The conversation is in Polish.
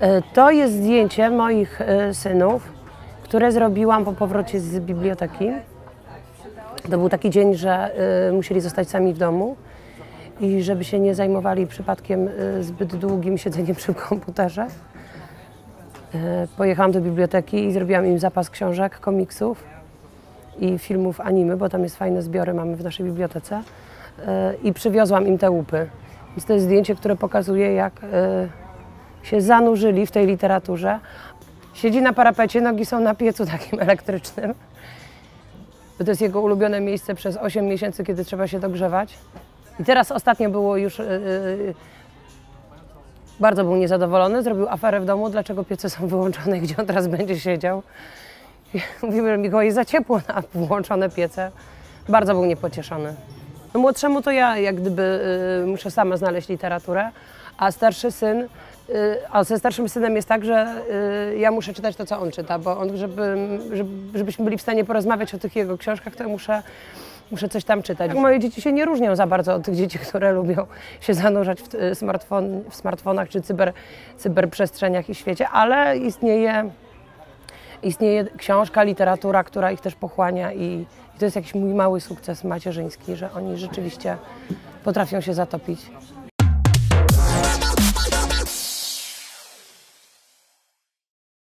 E, To jest zdjęcie moich e, synów, które zrobiłam po powrocie z biblioteki. To był taki dzień, że e, musieli zostać sami w domu i żeby się nie zajmowali przypadkiem zbyt długim siedzeniem przy komputerze. Pojechałam do biblioteki i zrobiłam im zapas książek, komiksów i filmów anime, bo tam jest fajne zbiory, mamy w naszej bibliotece. I przywiozłam im te łupy. Więc to jest zdjęcie, które pokazuje, jak się zanurzyli w tej literaturze. Siedzi na parapecie, nogi są na piecu takim elektrycznym. Bo to jest jego ulubione miejsce przez 8 miesięcy, kiedy trzeba się dogrzewać. I teraz ostatnio było już. e, bardzo był niezadowolony, zrobił aferę w domu, dlaczego piece są wyłączone gdzie on teraz będzie siedział. Mówimy, że Mikołaj za ciepło na włączone piece. Bardzo był niepocieszony. No młodszemu to ja jak gdyby y, muszę sama znaleźć literaturę, a starszy syn, y, a ze starszym synem jest tak, że y, ja muszę czytać to, co on czyta, bo on, żeby, żeby, żebyśmy byli w stanie porozmawiać o tych jego książkach, to ja muszę, muszę coś tam czytać. Moje dzieci się nie różnią za bardzo od tych dzieci, które lubią się zanurzać w, y, smartfon, w smartfonach czy cyber, cyberprzestrzeniach i świecie, ale istnieje istnieje książka, literatura, która ich też pochłania i, i to jest jakiś mój mały sukces macierzyński, że oni rzeczywiście potrafią się zatopić